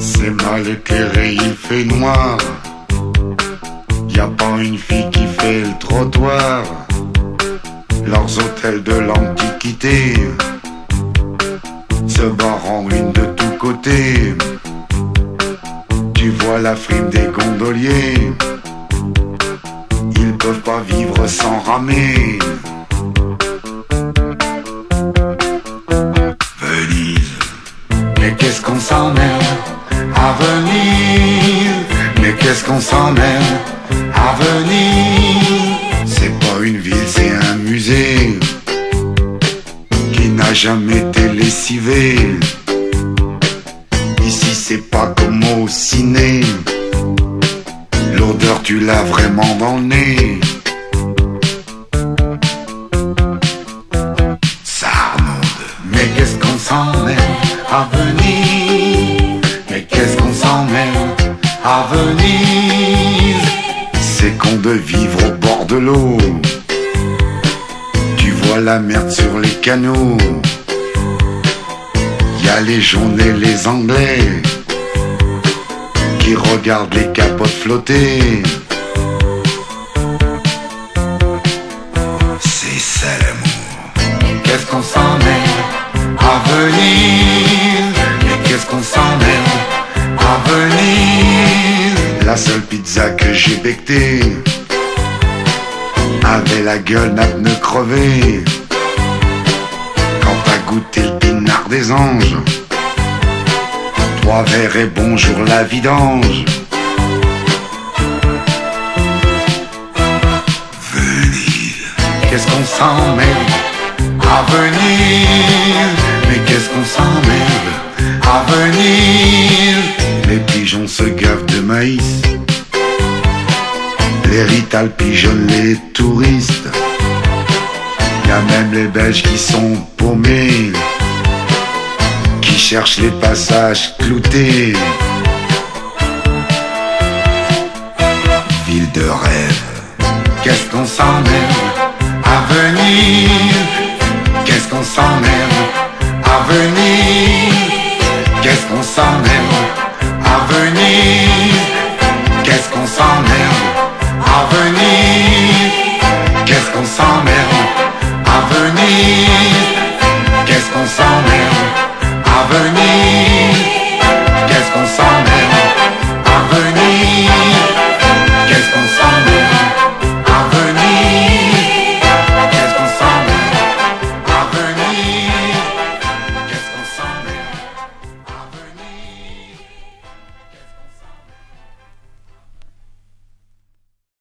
C'est mal éclairé, il fait noir. Y a pas une fille qui fait le trottoir. Leurs hôtels de l'antiquité se barrent en ruine de tous côtés. Tu vois la frime des gondoliers. Ils peuvent pas vivre sans ramer. Mais qu'est-ce qu'on s'emmerde à venir Mais qu'est-ce qu'on s'emmerde à venir C'est pas une ville, c'est un musée qui n'a jamais été lessivé. Ici c'est pas comme au ciné. L'odeur tu l'as vraiment dans le nez. À venir Mais qu'est-ce qu'on s'emmerde à venir C'est con de vivre au bord de l'eau. Tu vois la merde sur les canaux. Y a les jaunes et les anglais qui regardent les capotes flotter. C'est ça l'amour. Qu'est-ce qu'on s'emmerde à venir avait la gueule n'a pneu crevé. Quand t'as goûté le pinard des anges, trois verres et bonjour la vidange. Venise, qu'est-ce qu'on s'emmerde à venir? Mais qu'est-ce qu'on s'emmerde à venir? capitale les touristes. Y a même les Belges qui sont paumés, qui cherchent les passages cloutés. Ville de rêve, qu'est-ce qu'on s'emmerde à venir? Qu'est-ce qu'on s'emmerde à venir? Qu'est-ce qu'on s'emmerde